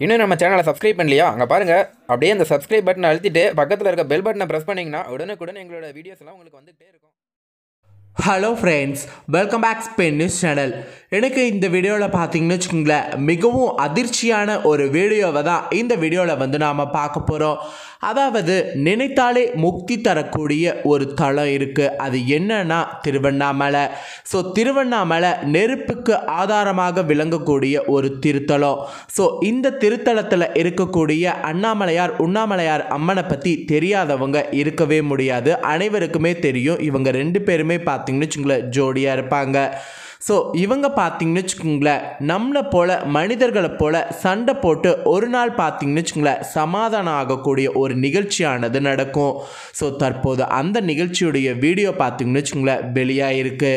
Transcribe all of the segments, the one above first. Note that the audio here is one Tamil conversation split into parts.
இன்னும் நம்ம சேனலை சப்ஸ்கிரைப் பண்ணலையா? அங்கே பாருங்கள் அப்படியே அந்த சப்ஸ்கிரைப் பட்டனை அழுத்திட்டு பக்கத்தில் இருக்க பெல் பட்டனை ப்ரெஸ் பண்ணிங்கன்னா உடனுக்குடன் எங்களோட வீடியோஸ்லாம் உங்களுக்கு வந்துகிட்டே இருக்கும். ஹலோ ஃப்ரெண்ட்ஸ் வெல்கம் பேக் ஸ்பென் நியூஸ் சேனல் எனக்கு இந்த வீடியோவில் பார்த்தீங்கன்னு வச்சுக்கோங்களேன் மிகவும் அதிர்ச்சியான ஒரு வீடியோவை தான் இந்த வீடியோவில் வந்து நாம் பார்க்க போகிறோம் அதாவது நினைத்தாலே முக்தி தரக்கூடிய ஒரு தலம் இருக்குது அது என்னன்னா திருவண்ணாமலை. ஸோ திருவண்ணாமலை நெருப்புக்கு ஆதாரமாக விளங்கக்கூடிய ஒரு திருத்தலம். ஸோ இந்த திருத்தலத்தில் இருக்கக்கூடிய அண்ணாமலையார் உண்ணாமலையார் அம்மனை பற்றி தெரியாதவங்க இருக்கவே முடியாது. அனைவருக்குமே தெரியும். இவங்க ரெண்டு பேருமே பார்த்தீங்கன்னு வச்சுங்களேன் ஜோடியாக இருப்பாங்க. ஸோ இவங்க பார்த்தீங்கன்னு வச்சுக்கோங்களேன் நம்மளை போல் மனிதர்களை போல் சண்டை போட்டு ஒரு நாள் பார்த்தீங்கன்னு வச்சுக்கோங்களேன் சமாதானம் ஆகக்கூடிய ஒரு நிகழ்ச்சியானது நடக்கும். ஸோ தற்போது அந்த நிகழ்ச்சியுடைய வீடியோ பார்த்தீங்கன்னு வச்சுக்கோங்களேன் வெளியாகிருக்கு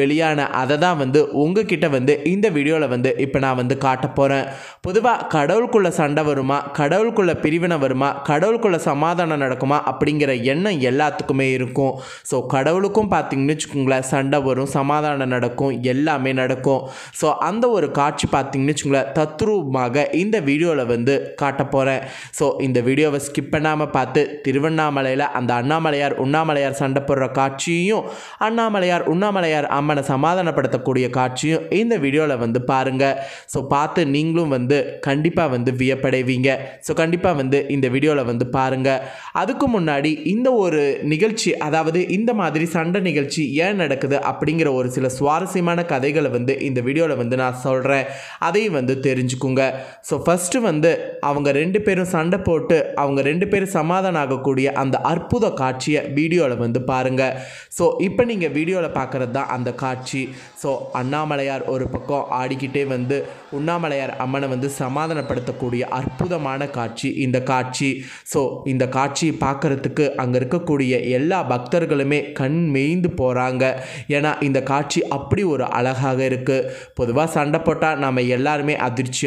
வெளியான அதை தான் வந்து உங்ககிட்ட வந்து இந்த வீடியோவில் வந்து இப்போ நான் வந்து காட்ட போகிறேன் பொதுவாக கடவுளுக்குள்ளே சண்டை வருமா கடவுளுக்குள்ளே பிரிவினை வருமா கடவுளுக்குள்ளே சமாதானம் நடக்குமா அப்படிங்கிற எண்ணம் எல்லாத்துக்குமே இருக்கும். ஸோ கடவுளுக்கும் பார்த்தீங்கன்னு வச்சுக்கோங்களேன் சண்டை வரும் சமாதானம் நடக்கும். எல்லாமே நடக்கும். ஸோ அந்த ஒரு காட்சி பார்த்தீங்கன்னு வச்சுக்கோங்களேன் தத்ரூபமாக இந்த வீடியோவில் வந்து காட்ட போகிறேன் ஸோ இந்த வீடியோவை ஸ்கிப் பண்ணாமல் பார்த்து திருவண்ணாமலையில் அந்த அண்ணாமலையார் உண்ணாமலையார் சண்டை போடுற காட்சியையும் அண்ணாமலையார் உண்ணாமலையார் அம்மனை சமாதானப்படுத்தக்கூடிய காட்சியும் இந்த வீடியோவில் வந்து பாருங்கள் ஸோ பார்த்து நீங்களும் வந்து கண்டிப்பாக வந்து வியப்படைவீங்க. ஸோ கண்டிப்பாக வந்து இந்த வீடியோவில் வந்து பாருங்கள் அதுக்கு முன்னாடி இந்த ஒரு நிகழ்ச்சி அதாவது இந்த மாதிரி சண்டை நிகழ்ச்சி ஏன் நடக்குது அப்படிங்கிற ஒரு சில சுவாரஸ்யமான கதைகளை வந்து இந்த வீடியோவில் வந்து நான் சொல்கிறேன் அதையும் வந்து தெரிஞ்சுக்குங்க. ஸோ ஃபஸ்ட்டு வந்து அவங்க ரெண்டு பேரும் சண்டை போட்டு அவங்க ரெண்டு பேரும் சமாதானம் ஆகக்கூடிய அந்த அற்புத காட்சியை வீடியோவில் வந்து பாருங்கள் ஸோ இப்போ நீங்கள் வீடியோவில் பார்க்குறது தான் அந்த காட்சி. ஸோ அண்ணாமலையார் ஒரு பக்கம் ஆடிக்கிட்டே வந்து உண்ணாமலையார் அம்மனை வந்து சமாதானப்படுத்தக்கூடிய அற்புதமான காட்சி இந்த காட்சி. ஸோ இந்த காட்சியை பார்க்குறதுக்கு அங்கே இருக்கக்கூடிய எல்லா பக்தர்களுமே கண் மேய்ந்து போகிறாங்க ஏன்னா இந்த காட்சி அப்படி ஒரு அழகாக இருக்குது பொதுவாக சண்டை போட்டால் நம்ம எல்லாருமே அதிர்ச்சி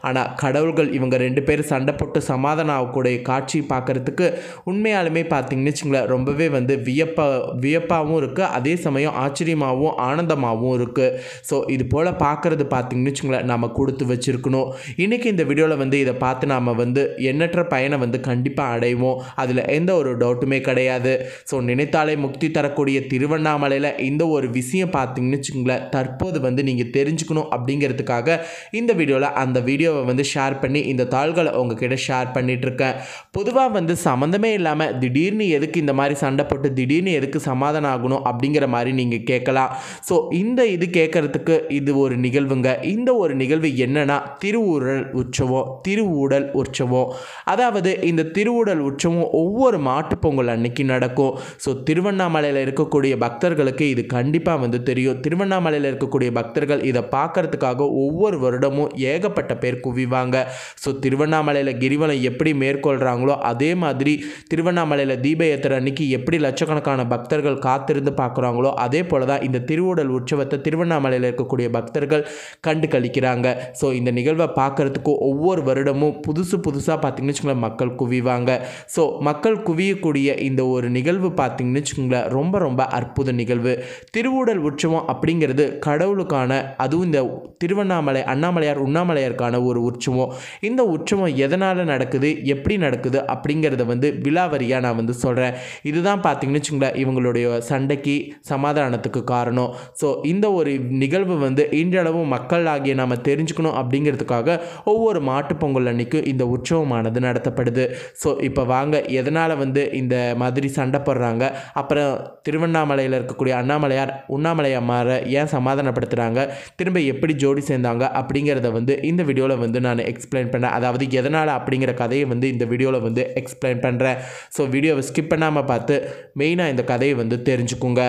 ஆனால் கடவுள்கள் இவங்க ரெண்டு பேரும் சண்டை போட்டு சமாதானம் ஆகக்கூடிய காட்சி பார்க்குறதுக்கு உண்மையாலுமே பார்த்தீங்கன்னு வச்சுங்களேன் ரொம்பவே வந்து வியப்பா வியப்பாகவும் இருக்குது அதே சமயம் ஆச்சரியமாகவும் ஆனந்தமாகவும் இருக்குது ஸோ இது போல் பார்க்குறது பார்த்தீங்கன்னு வச்சுங்களேன் நம்ம கொடுத்து வச்சுருக்கணும். இன்றைக்கி இந்த வீடியோவில் வந்து இதை பார்த்து நாம் வந்து எண்ணற்ற பயனை வந்து கண்டிப்பாக அடைவோம். அதில் எந்த ஒரு டவுட்டுமே கிடையாது. ஸோ நினைத்தாலே முக்தி தரக்கூடிய திருவண்ணாமலையில் இந்த ஒரு விஷயம் பார்த்தீங்கன்னு வச்சுங்களேன் தற்போது வந்து நீங்கள் தெரிஞ்சுக்கணும் அப்படிங்கிறதுக்காக இந்த வீடியோவில் அந்த வீடியோவை வந்து ஷேர் பண்ணி இந்த தாள்களை உங்ககிட்ட ஷேர் பண்ணிகிட்ருக்கேன் பொதுவாக வந்து சம்மந்தமே இல்லாமல் திடீர்னு எதுக்கு இந்த மாதிரி சண்டை போட்டு திடீர்னு எதுக்கு சமாதானம் ஆகணும் அப்படிங்கிற மாதிரி நீங்கள் கேட்கலாம். ஸோ இந்த இது கேட்குறதுக்கு இது ஒரு நிகழ்வுங்க. இந்த ஒரு நிகழ்வு நிகழ்வு என்னன்னா திருவுரல் உற்சவம் திருவுடல் உற்சவம் அதாவது இந்த திருவுடல் உற்சவம் ஒவ்வொரு மாட்டுப்பொங்கல் அன்னைக்கு நடக்கும். ஸோ திருவண்ணாமலையில் இருக்கக்கூடிய பக்தர்களுக்கு இது கண்டிப்பாக வந்து தெரியும். திருவண்ணாமலையில் இருக்கக்கூடிய பக்தர்கள் இதை பார்க்கறதுக்காக ஒவ்வொரு வருடமும் ஏகப்பட்ட பேர் குவிவாங்க. ஸோ திருவண்ணாமலையில் கிரிவலம் எப்படி மேற்கொள்கிறாங்களோ அதே மாதிரி திருவண்ணாமலையில் தீப ஏத்துற அன்னைக்கு எப்படி லட்சக்கணக்கான பக்தர்கள் காத்திருந்து பார்க்குறாங்களோ அதே போல தான் இந்த திருவுடல் உற்சவத்தை திருவண்ணாமலையில் இருக்கக்கூடிய பக்தர்கள் கண்டு செய்கிறாங்க. ஸோ இந்த நிகழ்வை பார்க்குறதுக்கு ஒவ்வொரு வருடமும் புதுசு புதுசாக பார்த்தீங்கன்னு வச்சுக்கோங்களேன் மக்கள் குவிவாங்க. ஸோ மக்கள் குவியக்கூடிய இந்த ஒரு நிகழ்வு பார்த்திங்கன்னு வச்சுக்கோங்களேன் ரொம்ப ரொம்ப அற்புத நிகழ்வு. திருவுடல் உற்சவம் அப்படிங்கிறது கடவுளுக்கான அதுவும் இந்த திருவண்ணாமலை அண்ணாமலையார் உண்ணாமலையாருக்கான ஒரு உற்சவம். இந்த உற்சவம் எதனால் நடக்குது எப்படி நடக்குது அப்படிங்கிறத வந்து விலாவரியாக நான் வந்து சொல்கிறேன் இதுதான் பார்த்தீங்கன்னு வச்சுங்களேன் இவங்களுடைய சண்டைக்கு சமாதானத்துக்கு காரணம். ஸோ இந்த ஒரு நிகழ்வு வந்து இன்றளவும் மக்கள் ஆகிய நாம் தெரிஞ்சுக்கணும் அப்படிங்கிறதுக்காக ஒவ்வொரு மாட்டுப் பொங்கல் அன்னைக்கு இந்த உற்சவமானது நடத்தப்படுது. ஸோ இப்போ வாங்க எதனால் வந்து இந்த மாதிரி சண்டை போடுறாங்க? அப்புறம் திருவண்ணாமலையில் இருக்கக்கூடிய அண்ணாமலையார் உண்ணாமலையார் ஏன் சமாதானப்படுத்துகிறாங்க திரும்ப எப்படி ஜோடி சேர்ந்தாங்க? அப்படிங்கிறத வந்து இந்த வீடியோவில் வந்து நான் எக்ஸ்பிளைன் பண்ணேன் அதாவது எதனால் அப்படிங்கிற கதையை வந்து இந்த வீடியோவில் வந்து எக்ஸ்பிளைன் பண்ணுறேன் ஸோ வீடியோவை ஸ்கிப் பண்ணாமல் பார்த்து மெயினாக இந்த கதையை வந்து தெரிஞ்சுக்குங்க.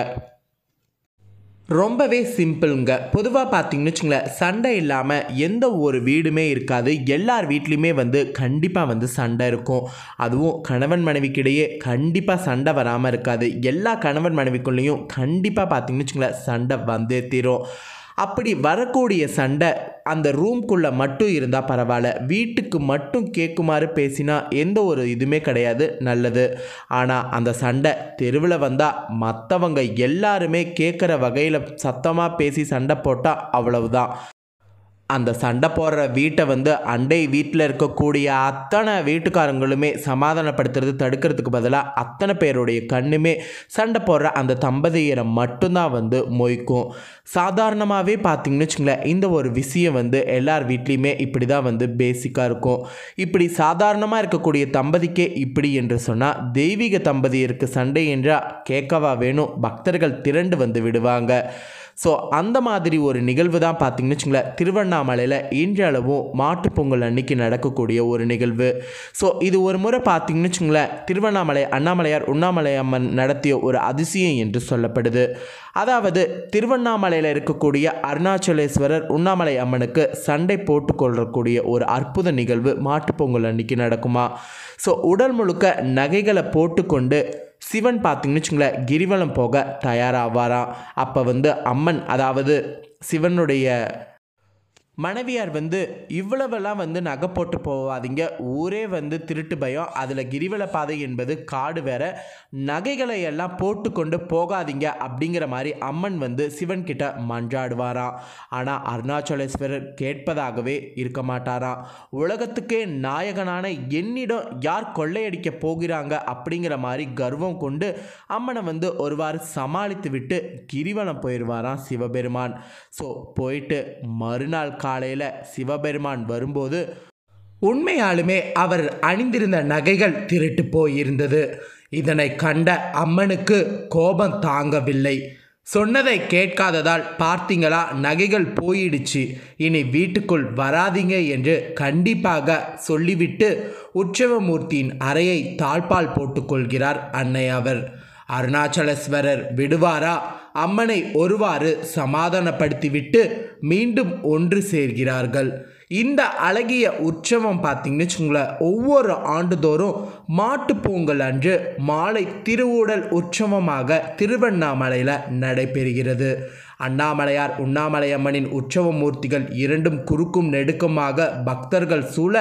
ரொம்பவே சிம்பிளுங்க. பொதுவாக பார்த்தீங்கன்னு வச்சுங்களேன் சண்டை இல்லாமல் எந்த ஒரு வீடுமே இருக்காது. எல்லார் வீட்லேயுமே வந்து கண்டிப்பாக வந்து சண்டை இருக்கும். அதுவும் கணவன் மனைவிக்கிடையே கண்டிப்பாக சண்டை வராமல் இருக்காது. எல்லா கணவன் மனைவிக்குள்ளேயும் கண்டிப்பாக பார்த்தீங்கன்னு வச்சுங்களேன் சண்டை வந்தே தீரும். அப்படி வரக்கூடிய சண்டை அந்த ரூம்குள்ளே மட்டும் இருந்தால் பரவாயில்ல. வீட்டுக்கு மட்டும் கேட்குமாறு பேசினா எந்த ஒரு இதுவுமே கிடையாது. நல்லது. ஆனால் அந்த சண்டை தெருவில் வந்தால் மற்றவங்க எல்லாருமே கேட்குற வகையில் சத்தமாக பேசி சண்டை போட்டால் அவ்வளவுதான். அந்த சண்டை போடுற வீட்டை வந்து அண்டை வீட்டில் இருக்கக்கூடிய அத்தனை வீட்டுக்காரங்களுமே சமாதானப்படுத்துறது தடுக்கிறதுக்கு பதிலாக அத்தனை பேருடைய கண்ணுமே சண்டை போடுற அந்த தம்பதியரை மட்டும்தான் வந்து மொய்க்கும். சாதாரணமாகவே பார்த்தீங்கன்னு வச்சுங்களேன் இந்த ஒரு விஷயம் வந்து எல்லார் வீட்லேயுமே இப்படி தான் வந்து பேசிக்காக இருக்கும். இப்படி சாதாரணமாக இருக்கக்கூடிய தம்பதிக்கே இப்படி என்று சொன்னால் தெய்வீக தம்பதியருக்கு சண்டை என்றால் கேட்கவா வேணும்? பக்தர்கள் திரண்டு வந்து விடுவாங்க. ஸோ அந்த மாதிரி ஒரு நிகழ்வு தான் பார்த்தீங்கன்னு வச்சுங்களேன். திருவண்ணாமலையில் இன்றளவும் மாட்டுப்பொங்கல் அன்னைக்கு நடக்கக்கூடிய ஒரு நிகழ்வு. ஸோ இது ஒரு முறை பார்த்தீங்கன்னு வச்சுங்களேன் திருவண்ணாமலை அண்ணாமலையார் உண்ணாமலை அம்மன் நடத்திய ஒரு அதிசயம் என்று சொல்லப்படுது. அதாவது திருவண்ணாமலையில் இருக்கக்கூடிய அருணாச்சலேஸ்வரர் உண்ணாமலை அம்மனுக்கு சண்டை போட்டுக்கொள்ளக்கூடிய ஒரு அற்புத நிகழ்வு மாட்டுப்பொங்கல் அன்னைக்கு நடக்குமா? ஸோ உடல் முழுக்க நகைகளை போட்டுக்கொண்டு சிவன் பார்த்தீங்கன்னு வச்சுங்களேன் கிரிவலம் போக தயாராவாராம். அப்போ வந்து அம்மன் அதாவது சிவனுடைய மனைவியார் வந்து இவ்வளவெல்லாம் வந்து நகை போட்டு போவாதீங்க ஊரே வந்து திருட்டு பயம். அதில் கிரிவல பாதை என்பது காடு வேற. நகைகளை எல்லாம் போட்டுக்கொண்டு போகாதீங்க அப்படிங்கிற மாதிரி அம்மன் வந்து சிவன் கிட்ட மன்றாடுவாராம். ஆனால் அருணாச்சலேஸ்வரர் கேட்பதாகவே இருக்க மாட்டாராம். உலகத்துக்கே நாயகனான என்னிடம் யார் கொள்ளையடிக்க போகிறாங்க அப்படிங்கிற மாதிரி கர்வம் கொண்டு அம்மனை வந்து ஒருவாறு சமாளித்து விட்டு கிரிவலம் போயிடுவாராம் சிவபெருமான். ஸோ போயிட்டு மறுநாள் கா காலையில் சிவபெருமான் வரும்போது உண்மையாலுமே அவர் அணிந்திருந்த நகைகள் திருட்டு போயிருந்தது. இதனை கண்ட அம்மனுக்கு கோபம் தாங்கவில்லை. சொன்னதை கேட்காததால் பார்த்தீங்களா நகைகள் போயிடுச்சு. இனி வீட்டுக்குள் வராதீங்க என்று கண்டிப்பாக சொல்லிவிட்டு உற்சவமூர்த்தியின் அறையை தாழ்பால் போட்டுக்கொள்கிறார் அன்னை அவர் அருணாச்சலேஸ்வரர் விடுவாரா? அம்மனை ஒருவாறு சமாதானப்படுத்திவிட்டு மீண்டும் ஒன்று சேர்கிறார்கள். இந்த அழகிய உற்சவம் பார்த்தீங்கன்னு வச்சுங்களேன் ஒவ்வொரு ஆண்டுதோறும் மாட்டுப் பொங்கல் அன்று மாலை திருவுடல் உற்சவமாக திருவண்ணாமலையில் நடைபெறுகிறது. அண்ணாமலையார் உண்ணாமலையம்மனின் உற்சவ மூர்த்திகள் இரண்டும் குறுக்கும் நெடுக்குமாக பக்தர்கள் சூழ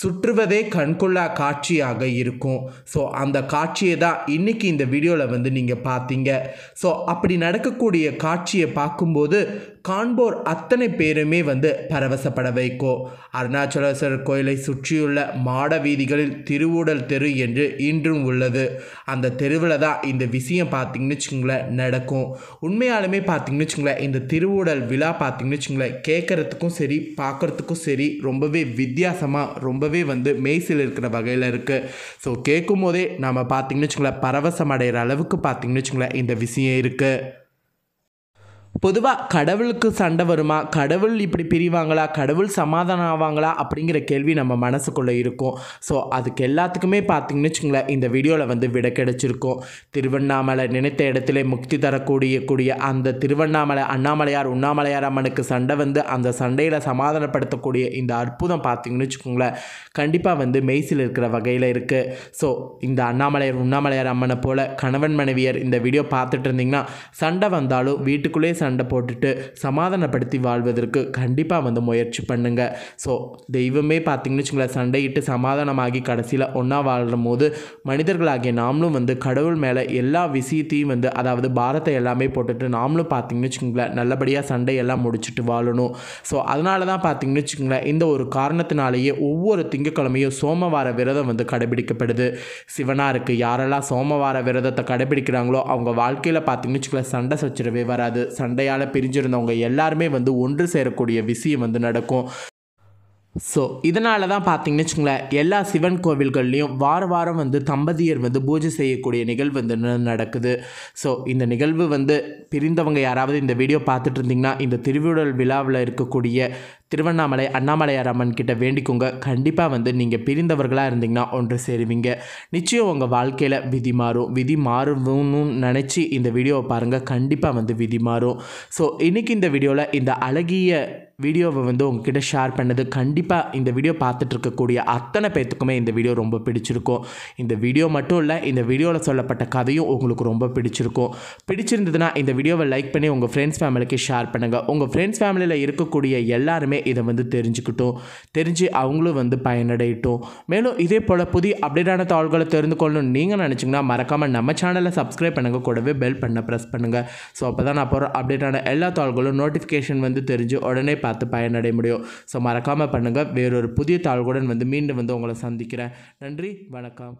சுற்றுவதே கண்கொள்ளா காட்சியாக இருக்கும். ஸோ அந்த காட்சியை தான் இன்னைக்கு இந்த வீடியோவில் வந்து நீங்கள் பார்த்தீங்க. ஸோ அப்படி நடக்கக்கூடிய காட்சியை பார்க்கும்போது காண்போர் அத்தனை பேருமே வந்து பரவசப்பட வைக்கும் அருணாச்சலேஸ்வரர் கோயிலை சுற்றியுள்ள மாட வீதிகளில் திருவூடல் தெரு என்று இன்றும் உள்ளது. அந்த தெருவில் தான் இந்த விஷயம் பார்த்திங்கன்னு வச்சுங்களேன் நடக்கும். உண்மையாலுமே பார்த்திங்கன்னு வச்சுங்களேன் இந்த திருவுடல் விழா பார்த்தீங்கன்னு வச்சுங்களேன் கேட்குறதுக்கும் சரி பார்க்குறதுக்கும் சரி ரொம்பவே வித்தியாசமாக ரொம்பவே வந்து மெய்சில் இருக்கிற வகையில் இருக்குது ஸோ கேட்கும் போதே நம்ம பார்த்திங்கன்னு வச்சுங்களேன் பரவசம் அடைகிற அளவுக்கு பார்த்தீங்கன்னு வச்சுங்களேன் இந்த விஷயம் இருக்குது பொதுவாக கடவுளுக்கு சண்டை வருமா? கடவுள் இப்படி பிரிவாங்களா? கடவுள் சமாதானம் ஆவாங்களா? அப்படிங்கிற கேள்வி நம்ம மனசுக்குள்ளே இருக்கும். ஸோ அதுக்கு எல்லாத்துக்குமே பார்த்தீங்கன்னு வச்சுங்களேன் இந்த வீடியோவில் வந்து விட கிடைச்சிருக்கும். திருவண்ணாமலை நினைத்த இடத்துல முக்தி தரக்கூடிய கூடிய அந்த திருவண்ணாமலை அண்ணாமலையார் உண்ணாமலையார் அம்மனுக்கு சண்டை வந்து அந்த சண்டையில் சமாதானப்படுத்தக்கூடிய இந்த அற்புதம் பார்த்திங்கன்னு வச்சுக்கோங்களேன் கண்டிப்பாக வந்து மெய்சில் இருக்கிற வகையில் இருக்குது ஸோ இந்த அண்ணாமலையார் உண்ணாமலையார் அம்மனை போல் கணவன் மனைவியர் இந்த வீடியோ பார்த்துட்டு இருந்தீங்கன்னா சண்டை வந்தாலும் வீட்டுக்குள்ளே சண்டை போட்டுட்டு சமாதானப்படுத்தி வாழ்வதற்கு கண்டிப்பாக வந்து முயற்சி பண்ணுங்க. ஸோ தெய்வமே பார்த்தீங்கன்னு வச்சுங்களேன் சண்டையிட்டு சமாதானமாகி கடைசியில் ஒன்றா வாழ்கிற போது மனிதர்களாகிய நாமளும் வந்து கடவுள் மேலே எல்லா விஷயத்தையும் வந்து அதாவது பாரத்தை எல்லாமே போட்டுட்டு நாமளும் பார்த்தீங்கன்னு வச்சுக்கோங்களேன் நல்லபடியாக சண்டையெல்லாம் முடிச்சுட்டு வாழணும். ஸோ அதனால தான் பார்த்தீங்கன்னு வச்சுக்கோங்களேன் இந்த ஒரு காரணத்தினாலேயே ஒவ்வொரு திங்கட்கிழமையும் சோமவார விரதம் வந்து கடைபிடிக்கப்படுது. சிவனாருக்கு யாரெல்லாம் சோமவார விரதத்தை கடைபிடிக்கிறாங்களோ அவங்க வாழ்க்கையில் பார்த்தீங்கன்னு வச்சுக்கோங்களேன் சண்டை சச்சரவே வராது. சண்டை சண்டையால் பிரிஞ்சிருந்தவங்க எல்லாருமே வந்து ஒன்று சேரக்கூடிய விஷயம் வந்து நடக்கும். ஸோ இதனால தான் பார்த்தீங்கன்னு வச்சுங்களேன் எல்லா சிவன் கோவில்கள்லேயும் வார வாரம் வந்து தம்பதியர் வந்து பூஜை செய்யக்கூடிய நிகழ்வு வந்து நடக்குது. ஸோ இந்த நிகழ்வு வந்து பிரிந்தவங்க யாராவது இந்த வீடியோ பார்த்துட்டு இருந்தீங்கன்னா இந்த திருவிழல் விழாவில் இருக்கக்கூடிய திருவண்ணாமலை அண்ணாமலையார் அம்மன் கிட்ட வேண்டிக்கோங்க. கண்டிப்பாக வந்து நீங்கள் பிரிந்தவர்களாக இருந்தீங்கன்னா ஒன்று சேருவீங்க. நிச்சயம் உங்கள் வாழ்க்கையில் விதி மாறும். விதி மாறும்னு நினச்சி இந்த வீடியோவை பாருங்கள் கண்டிப்பாக வந்து விதி மாறும். ஸோ இன்றைக்கி இந்த வீடியோவில் இந்த அழகிய வீடியோவை வந்து உங்ககிட்ட ஷேர் பண்ணது. கண்டிப்பாக இந்த வீடியோ பார்த்துட்டு இருக்கக்கூடிய அத்தனை பேர்த்துக்குமே இந்த வீடியோ ரொம்ப பிடிச்சிருக்கும். இந்த வீடியோ மட்டும் இல்லை இந்த வீடியோவில் சொல்லப்பட்ட கதையும் உங்களுக்கு ரொம்ப பிடிச்சிருக்கும். பிடிச்சிருந்ததுன்னா இந்த வீடியோவை லைக் பண்ணி உங்கள் ஃப்ரெண்ட்ஸ் ஃபேமிலிக்கு ஷேர் பண்ணுங்கள் உங்கள் ஃப்ரெண்ட்ஸ் ஃபேமிலியில் இருக்கக்கூடிய எல்லாருமே இதை வந்து தெரிஞ்சுக்கிட்டோம். தெரிஞ்சு அவங்களும் வந்து பயனடையட்டும். மேலும் இதே போல் புதிய அப்டேட்டான தாள்களை தெரிந்து கொள்ளணும் நீங்கள் நினச்சிங்கன்னா மறக்காமல் நம்ம சேனலை சப்ஸ்கிரைப் பண்ணுங்கள் கூடவே பெல் பண்ண ப்ரெஸ் பண்ணுங்கள் ஸோ அப்போ தான் நான் போகிற அப்டேட்டான எல்லா தாள்களும் நோட்டிஃபிகேஷன் வந்து தெரிஞ்சு உடனே பார்த்து பயனடைய முடியும். ஸோ மறக்காமல் பண்ணுங்கள் வேறொரு புதிய தாள்களுடன் வந்து மீண்டும் வந்து உங்களை சந்திக்கிறேன். நன்றி. வணக்கம்.